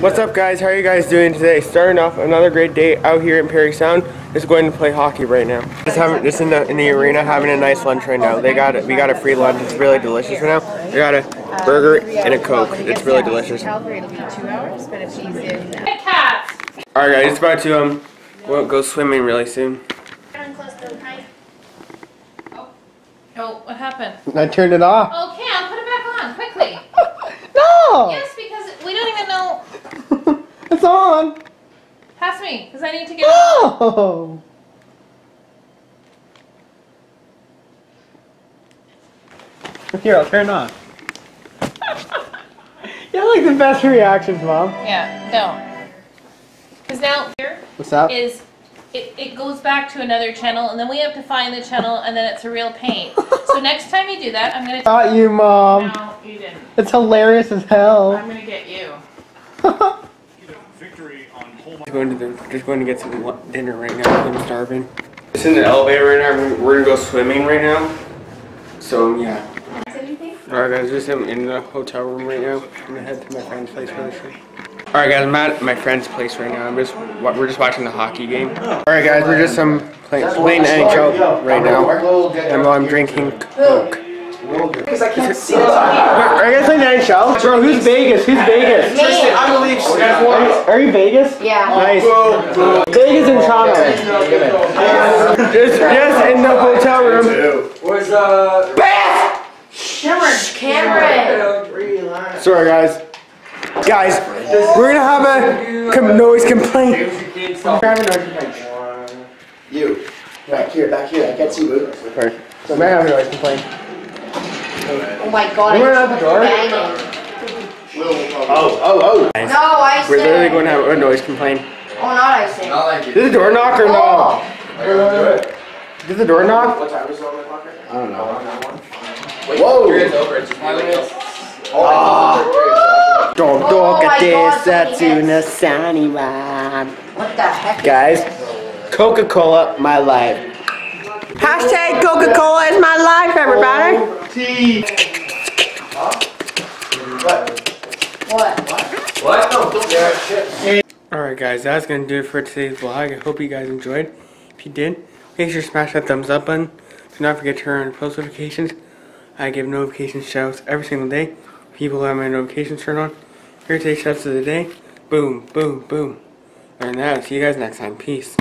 What's up guys, how are you guys doing today? Starting off another great day out here in Parry Sound. Just going to play hockey right now. Just having just in the in the arena having a nice lunch right now. They got it we got a free lunch, it's really delicious right now. We got a burger and a coke. It's really delicious. Calgary, it'll be two hours, but if she's in. Cats. Alright guys, it's about to um well, go swimming really soon. Oh, what happened? I turned it off. Oh, Cam, put it back on quickly. No! Yes, because we don't even know. It's on! Pass me, because I need to get. it. Oh! Here, I'll turn it on. you have like the best reactions, Mom. Yeah, no. Because now here What's up? is it, it goes back to another channel, and then we have to find the channel, and then it's a real pain. so next time you do that, I'm gonna. Got you, Mom. No, you didn't. It's hilarious as hell. I'm gonna get you. Victory on home. Just going to the, just going to get some dinner right now. I'm starving. It's in the elevator right now. We're- We're gonna go swimming right now. So yeah. Alright guys, just in, in the hotel room right now. I'm gonna head to my friend's place really soon. Alright guys, I'm at my friend's place right now. I'm just we're just watching the hockey game. Alright guys, we're just um playing, playing NHL right now. And while I'm drinking Coke. Because I can't see the Are you guys playing NHL? Bro, who's Vegas? Who's Vegas? Tristan, I believe so. Are you, are you Vegas? Yeah. Nice. Vegas and Toronto. Just, just in the hotel room. Where's uh? Cameron, Cameron. Sorry, guys. Guys, we're gonna have a com- noise complaint. You. Back here, back here. I can't see you. Sorry. So may I have a noise complaint? Oh my god, You I went out the door? banging. Oh, oh, oh. No, I We're literally going to have a noise complaint. Oh, not I said. like oh. it. Did the door knock or no? Oh. Did the door knock? What time is it on the clock? I don't know. Whoa. It's over. It's just five minutes. Oh. oh don't Oh look my at God, this, somebody Satsuna Sunny one. What the heck? Guys, Coca-Cola, my life. Hashtag Coca-Cola is my life, everybody. What? What? No, don't yeah, shit. Alright guys, that's gonna do it for today's vlog. I hope you guys enjoyed. If you did, make sure to smash that thumbs up button. Do not forget to turn on post notifications. I give notification shouts every single day. People have my notifications turned on. Here to take shouts of the day. Boom, boom, boom. And that, see you guys next time. Peace.